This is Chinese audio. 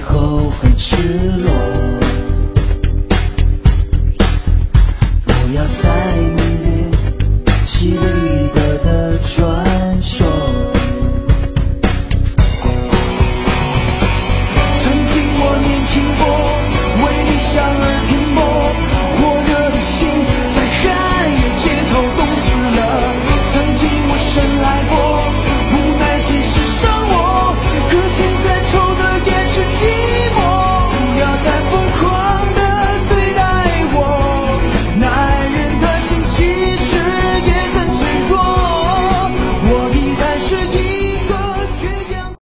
以后很赤裸。